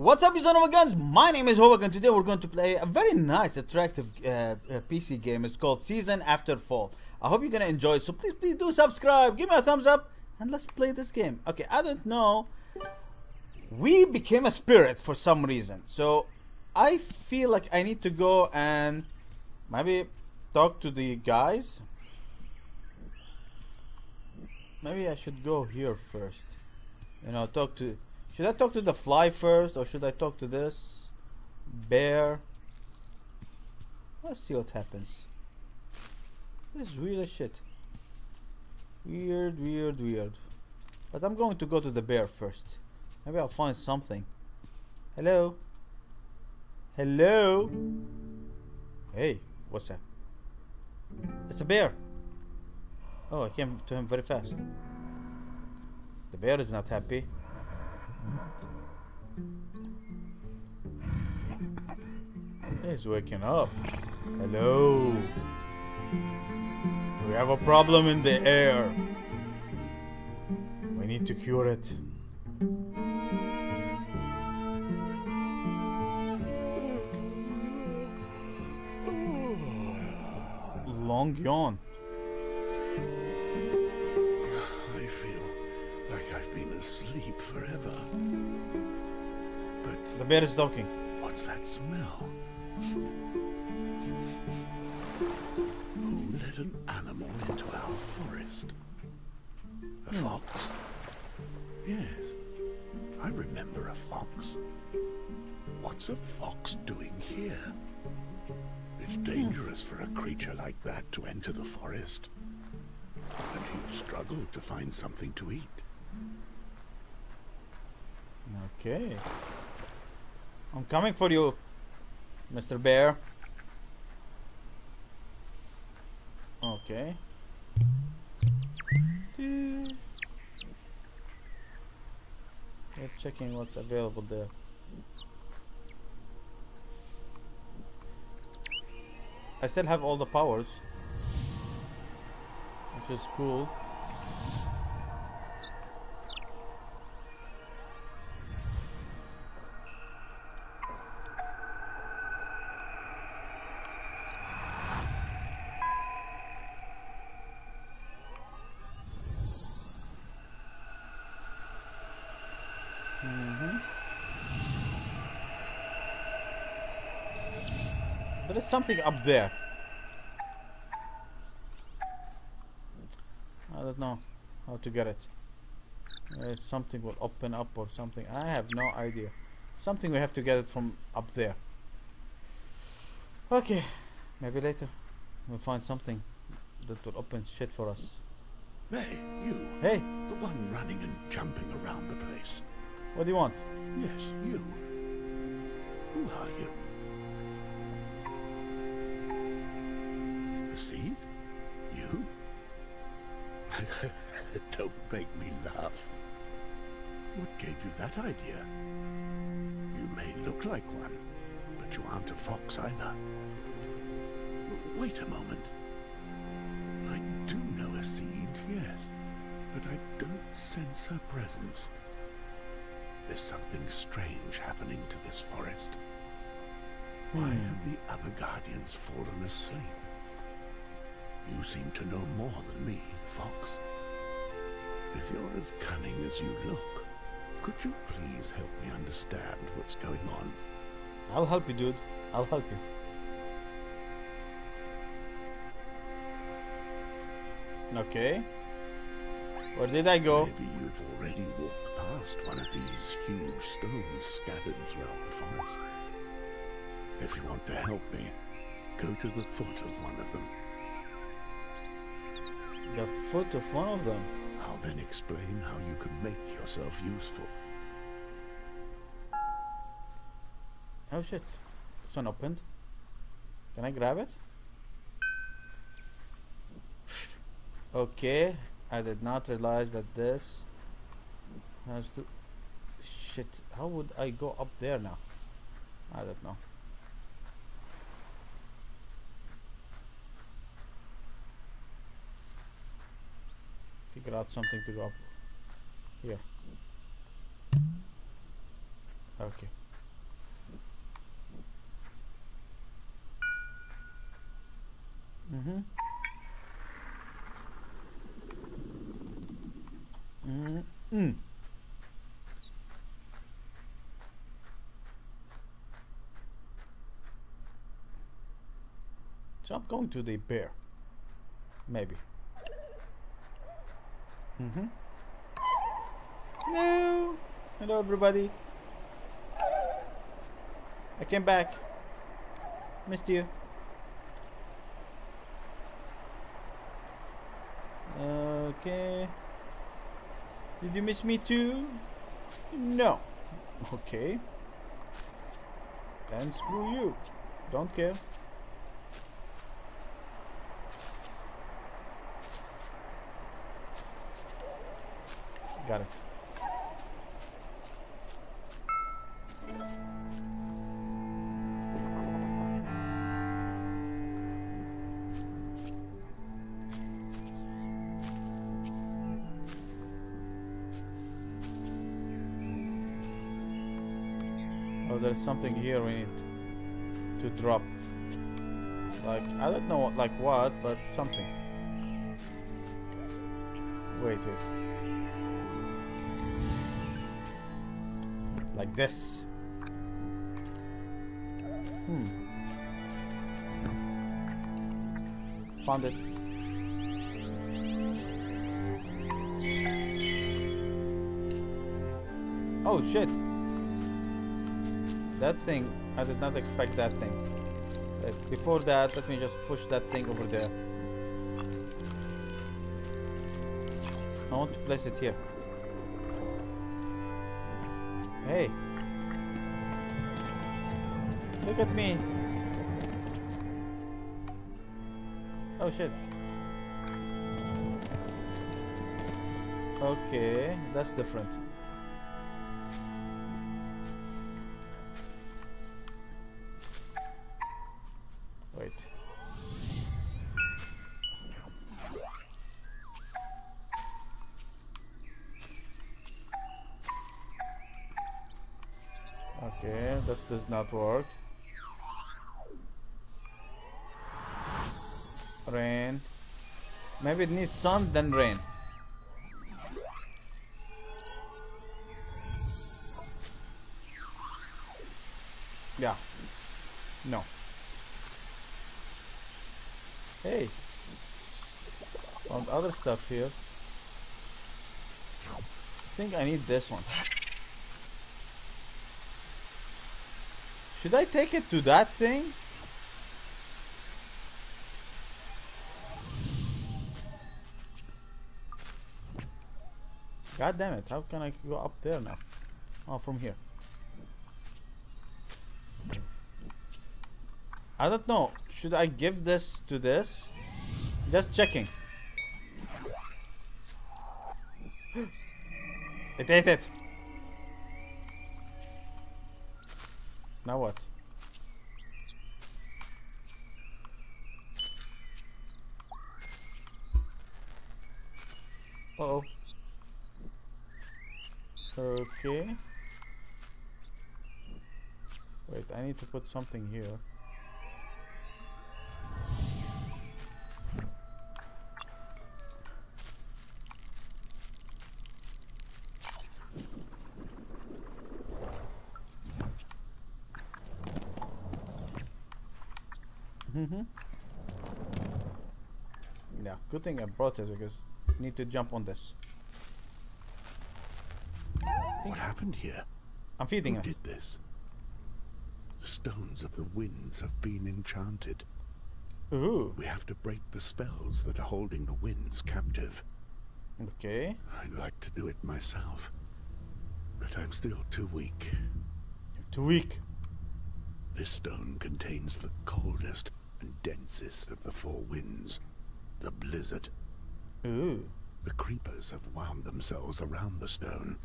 What's up, you son of a guns? My name is Hovac, and today we're going to play a very nice, attractive uh, uh, PC game. It's called Season After Fall. I hope you're gonna enjoy it. So please, please do subscribe, give me a thumbs up, and let's play this game. Okay, I don't know. We became a spirit for some reason, so I feel like I need to go and maybe talk to the guys. Maybe I should go here first. You know, talk to should I talk to the fly first or should I talk to this? Bear. Let's see what happens. This is weird as shit. Weird, weird, weird. But I'm going to go to the bear first. Maybe I'll find something. Hello? Hello? Hey, what's that? It's a bear. Oh, I came to him very fast. The bear is not happy. He's waking up. Hello. We have a problem in the air. We need to cure it. Long yawn. I've been asleep forever. But The bear is talking. what's that smell? Who let an animal into our forest? A hmm. fox? Yes, I remember a fox. What's a fox doing here? It's hmm. dangerous for a creature like that to enter the forest. And he'd struggle to find something to eat. Okay. I'm coming for you, Mr. Bear. Okay. We're checking what's available there. I still have all the powers, which is cool. There is something up there. I don't know how to get it. Uh, something will open up or something. I have no idea. Something we have to get it from up there. Okay, maybe later we'll find something that will open shit for us. Hey, you. Hey, The one running and jumping around the place. what do you want? Yes, you. Who are you? Seed? You? Don't make me laugh. What gave you that idea? You may look like one, but you aren't a fox either. Wait a moment. I do know a seed, yes, but I don't sense her presence. There's something strange happening to this forest. Why have the other guardians fallen asleep? You seem to know more than me, Fox. If you're as cunning as you look, could you please help me understand what's going on? I'll help you, dude. I'll help you. Okay. Where did I go? Maybe you've already walked past one of these huge stones scattered throughout the forest. If you want to help me, go to the foot of one of them. The foot of one of them. I'll then explain how you can make yourself useful. Oh shit. This one opened. Can I grab it? Okay. I did not realize that this has to... Shit. How would I go up there now? I don't know. figure out something to go up here. Okay. Mm-hmm. mm-hmm. Mm. I'm going to the bear. Maybe. Mm-hmm. Hello. Hello everybody. I came back. Missed you. Okay. Did you miss me too? No. Okay. Then screw you. Don't care. Got it. Oh, there's something here we need to drop. Like, I don't know, like what, but something. Wait, wait. Like this. Hmm. Found it. Oh shit. That thing, I did not expect that thing. Before that, let me just push that thing over there. I want to place it here. Hey. Look at me. Oh shit. Okay, that's different. Does not work. Rain. Maybe it needs sun, then rain. Yeah. No. Hey. Found other stuff here. I think I need this one. Should I take it to that thing? God damn it, how can I go up there now? Oh, from here. I don't know. Should I give this to this? Just checking. it ate it. Now what? Uh oh. Okay. Wait, I need to put something here. Mm-hmm. Yeah, good thing I brought it because I need to jump on this. What happened here? I'm feeding Who it. did this? The stones of the winds have been enchanted. Ooh, We have to break the spells that are holding the winds captive. okay. I'd like to do it myself, but I'm still too weak. You're too weak. This stone contains the coldest and densest of the four winds, the blizzard. Ooh. The creepers have wound themselves around the stone,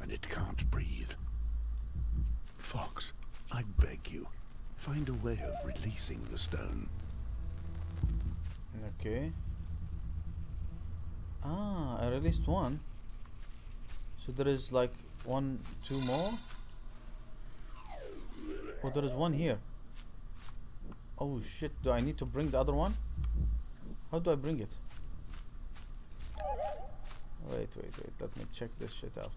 and it can't breathe. Fox, I beg you, find a way of releasing the stone. Okay. Ah, I released one. So there is like one, two more. Oh, there is one here. Oh shit, do I need to bring the other one? How do I bring it? Wait, wait, wait. Let me check this shit out.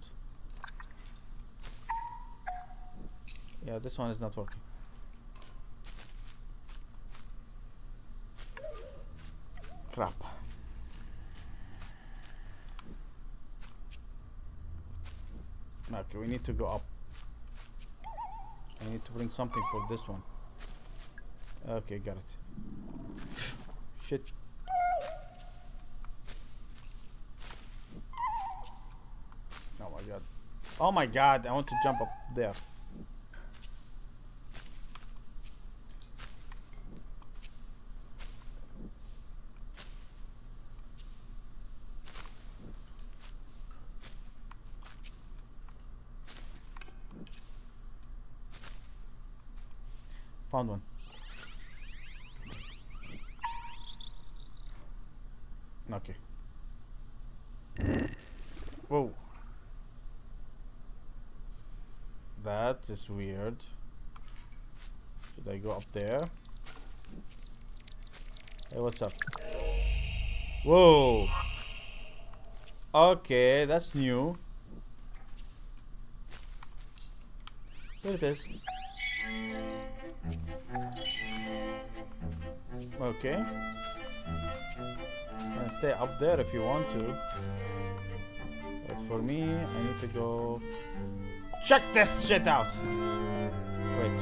Yeah, this one is not working. Crap. Okay, we need to go up. I need to bring something for this one. Okay, got it. Shit. Oh my god. Oh my god, I want to jump up there. Found one. Okay. Whoa. That is weird. Should I go up there? Hey, what's up? Whoa. Okay, that's new. Here it is. Okay. Stay up there if you want to. But for me, I need to go check this shit out. Wait.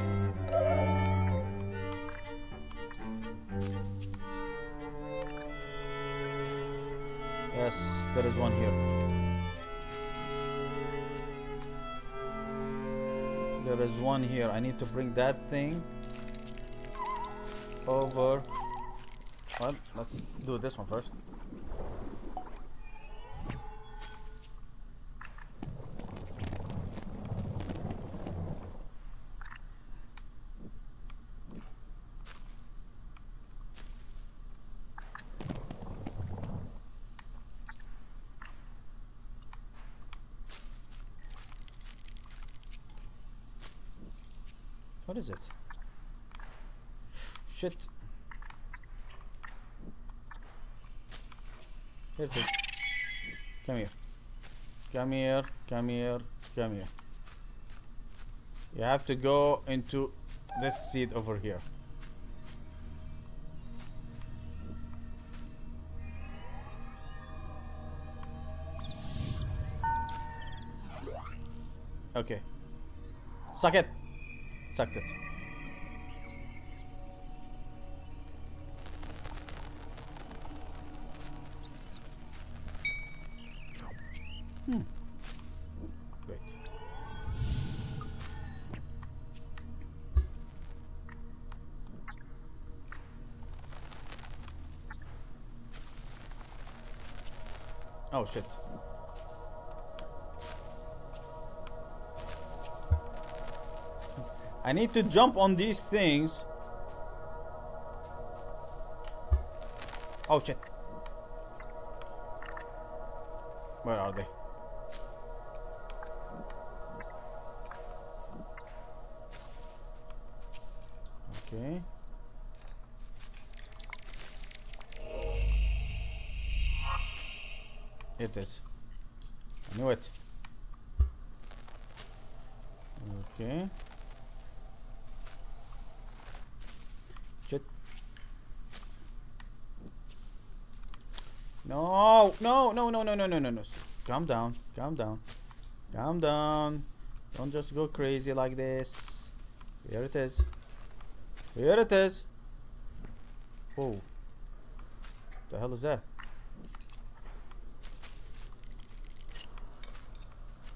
Yes, there is one here. There is one here. I need to bring that thing over. Well, let's do this one first. What is it? Shit. Here it is. Come here. Come here. Come here. Come here. You have to go into this seat over here. Okay. Suck it. Sagt es. Hm. Oh shit. I need to jump on these things. Oh shit. Where are they? Okay. It is. I knew it. Okay. No, no, no, no, no, no, no, no, no. Calm down, calm down, calm down. Don't just go crazy like this. Here it is. Here it is. Whoa. The hell is that?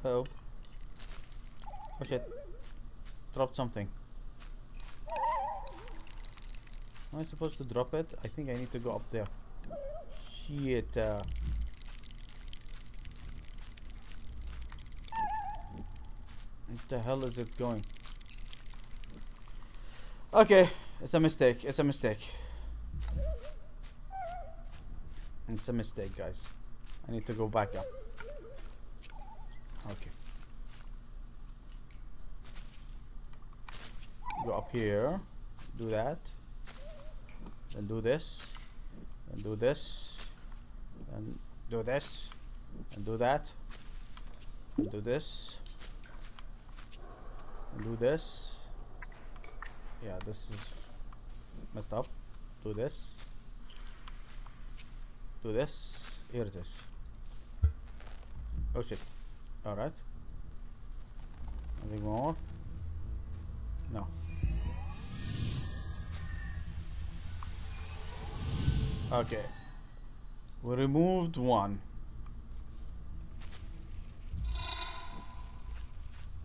Uh oh. Oh shit. Dropped something. Am I supposed to drop it? I think I need to go up there. Shit. Uh. What the hell is it going? Okay, it's a mistake. It's a mistake. It's a mistake, guys. I need to go back up. Okay. Go up here. Do that. Then do this. and do this, and do this, and do that, and do this, and do this. Yeah, this is messed up. Do this. Do this. Here it is. Oh shit. Alright. Anything more? No. Okay. We removed one.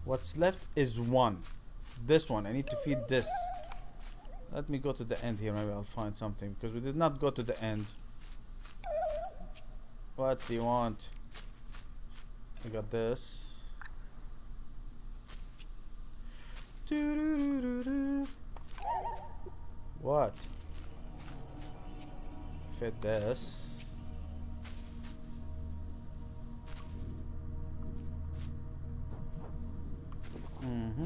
What's left is one. This one. I need to feed this. Let me go to the end here. Maybe I'll find something. Because we did not go to the end. What do you want? We got this. What? Fit this. Mm-hmm.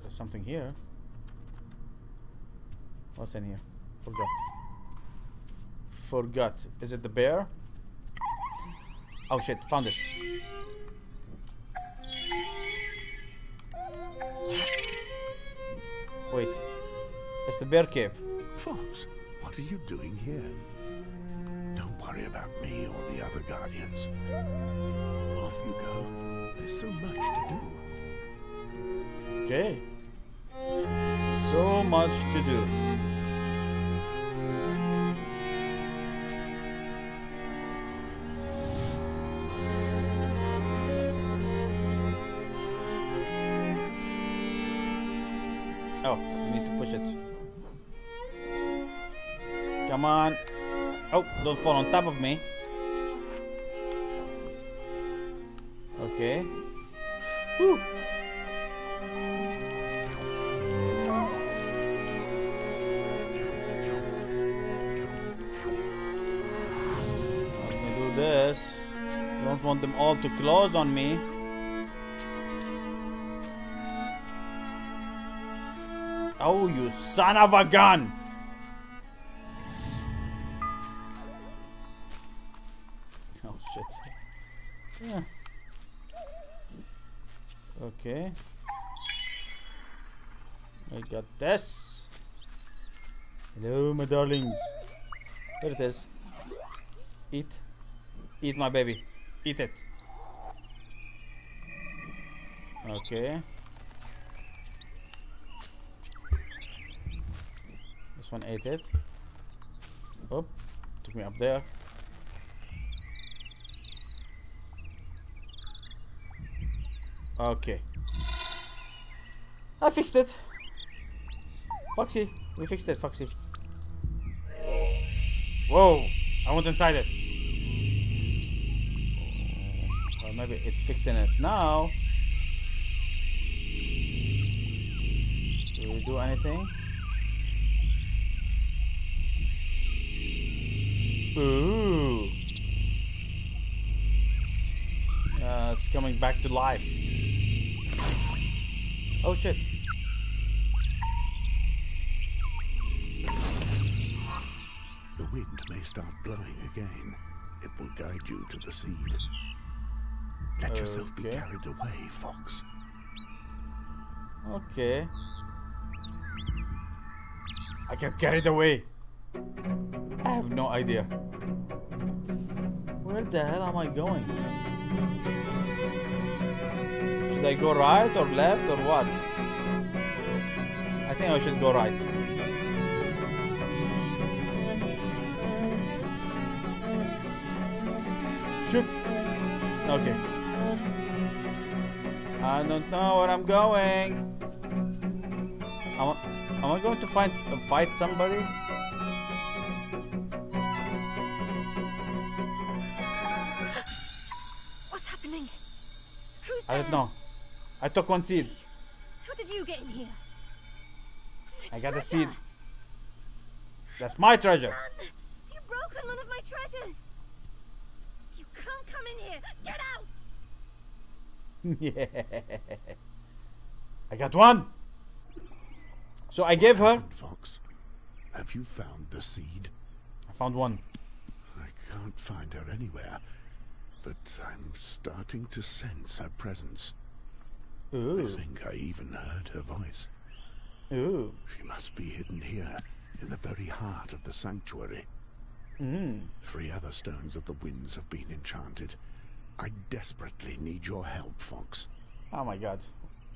There's something here. What's in here? Forgot. Forgot. Is it the bear? Oh shit, found it. Wait. It's the bear cave. Fox, what are you doing here? Don't worry about me or the other guardians. Off you go. There's so much to do. Okay. So much to do. Oh, we need to push it. Come on. Oh, don't fall on top of me. Okay. Woo. Let me do this. Don't want them all to close on me. Oh, you son of a gun! This. Hello, my darlings. There it is. Eat. Eat my baby. Eat it. Okay. This one ate it. Oh, took me up there. Okay. I fixed it. Foxy, we fixed it, Foxy. Whoa, I went inside it. Or maybe it's fixing it now. Do we do anything? Ooh. Uh, it's coming back to life. Oh shit. The wind may start blowing again. It will guide you to the seed. Let yourself be carried away, Fox. Okay. I get carried away. I have no idea. Where the hell am I going? Should I go right or left or what? I think I should go right. Shoot. Okay. I don't know where I'm going. Am I, am I going to find uh, fight somebody? What's happening? Who's I don't there? know. I took one seed. How did you get in here? I got a seed. That's my treasure. Get out! yeah. I got one. So I gave her. Fox. Have you found the seed? I found one. I can't find her anywhere, but I'm starting to sense her presence. Ooh. I think I even heard her voice. Ooh. She must be hidden here, in the very heart of the sanctuary. Mm. Three other stones of the winds have been enchanted. I desperately need your help, Fox. Oh my god.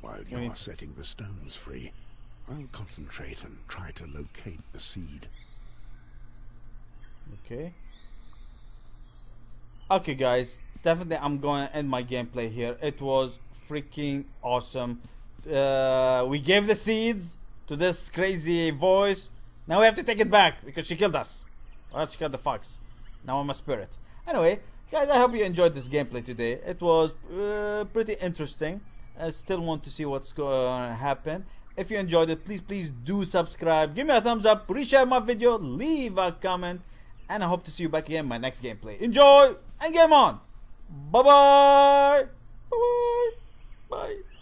While You you're need- setting the stones free, I'll concentrate and try to locate the seed. Okay. Okay, guys. Definitely, I'm going to end my gameplay here. It was freaking awesome. Uh, we gave the seeds to this crazy voice. Now we have to take it back because she killed us. Well, she killed the fox. Now I'm a spirit. Anyway, guys, I hope you enjoyed this gameplay today. It was uh, pretty interesting. I still want to see what's going to happen. If you enjoyed it, please, please do subscribe. Give me a thumbs up. Reshare my video. Leave a comment. And I hope to see you back again in my next gameplay. Enjoy and game on. Bye-bye. Bye-bye. Bye. Alright.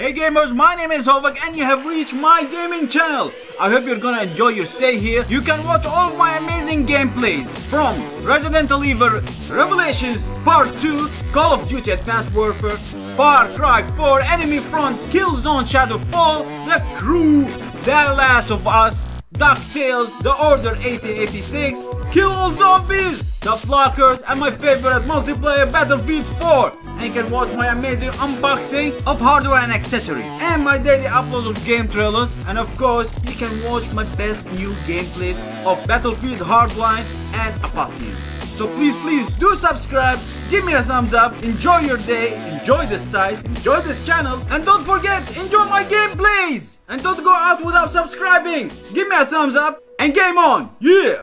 Hey gamers, my name is Hovac and you have reached my gaming channel. I hope you're gonna enjoy your stay here. You can watch all my amazing gameplays from Resident Evil Revelations Part 2, Call of Duty Advanced Warfare, Far Cry 4, Enemy Front, Killzone Shadowfall, The Crew, The Last of Us, DuckTales, The Order 1886, Kill All Zombies, The Flockers, and my favorite multiplayer Battlefield 4. And you can watch my amazing unboxing of hardware and accessories, and my daily uploads of game trailers, and of course, you can watch my best new gameplays of Battlefield Hardline and Apotheose. So please, please do subscribe, give me a thumbs up, enjoy your day, enjoy this site, enjoy this channel, and don't forget, enjoy my gameplays! And don't go out without subscribing! Give me a thumbs up, and game on! Yeah!